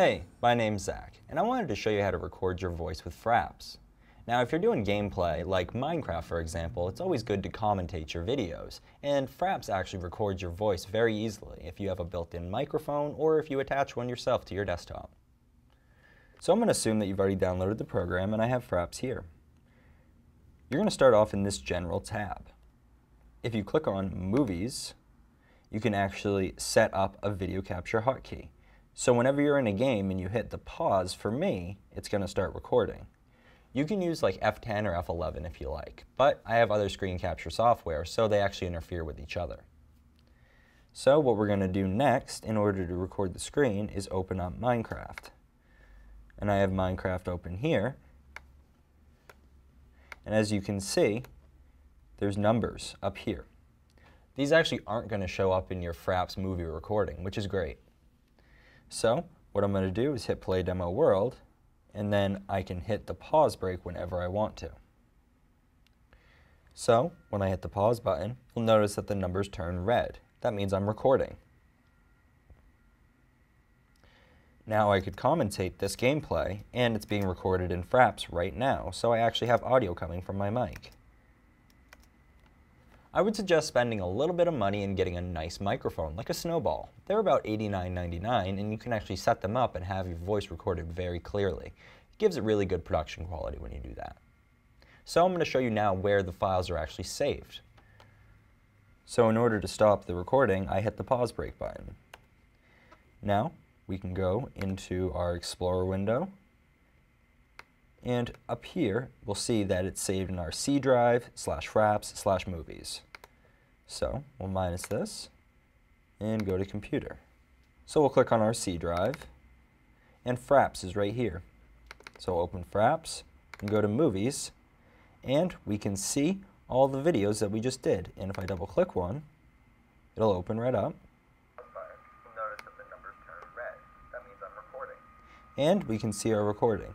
Hey, my name's Zach, and I wanted to show you how to record your voice with Fraps. Now, if you're doing gameplay, like Minecraft for example, it's always good to commentate your videos, and Fraps actually records your voice very easily if you have a built-in microphone or if you attach one yourself to your desktop. So I'm going to assume that you've already downloaded the program and I have Fraps here. You're going to start off in this General tab. If you click on Movies, you can actually set up a video capture hotkey. So whenever you're in a game and you hit the pause, for me, it's going to start recording. You can use like F10 or F11 if you like, but I have other screen capture software, so they actually interfere with each other. So what we're going to do next in order to record the screen is open up Minecraft. And I have Minecraft open here. And as you can see, there's numbers up here. These actually aren't going to show up in your Fraps movie recording, which is great. So what I'm going to do is hit play demo world, and then I can hit the pause break whenever I want to. So when I hit the pause button, you'll notice that the numbers turn red. That means I'm recording. Now I could commentate this gameplay, and it's being recorded in Fraps right now, so I actually have audio coming from my mic. I would suggest spending a little bit of money and getting a nice microphone, like a Snowball. They're about $89.99 and you can actually set them up and have your voice recorded very clearly. It gives it really good production quality when you do that. So I'm going to show you now where the files are actually saved. So in order to stop the recording, I hit the pause break button. Now we can go into our Explorer window and up here, we'll see that it's saved in our C drive slash fraps slash movies. So we'll minus this and go to computer. So we'll click on our C drive and fraps is right here. So we'll open fraps and go to movies and we can see all the videos that we just did. And if I double click one, it'll open right up. And we can see our recording